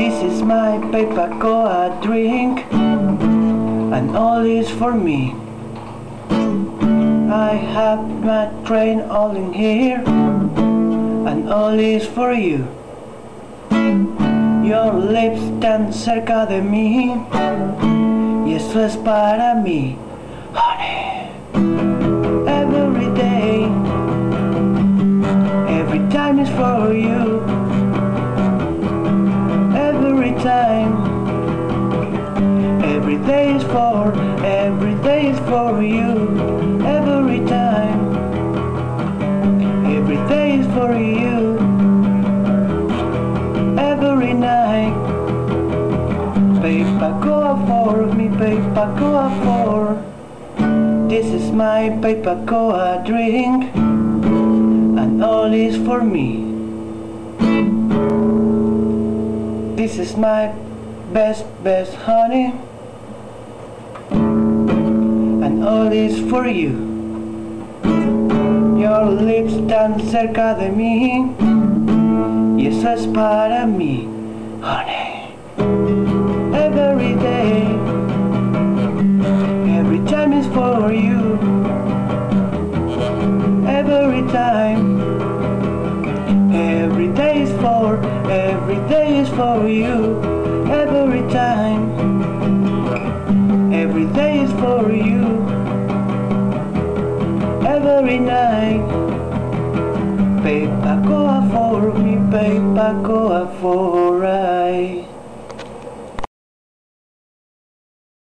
This is my Pei Pa Koa drink, and all is for me. I have my train all in here, and all is for you. Your lips tan cerca de mí, y eso es para mí, honey. Every day, every time is for you. Time, every day is for, every day is for you. Every time, every day is for you. Every night, Pei Pa Koa for me, Pei Pa Koa for. This is my paper Pei Pa Koa drink, and all is for me. This is my best, best honey, and all is for you. Your lips tan cerca de mí, y eso es para mí, honey. Every day, every time is for you. Every time, every day is for, every day is for you. Every time, every day is for you. Every night, Pei Pa Koa for me, Pei Pa Koa for I.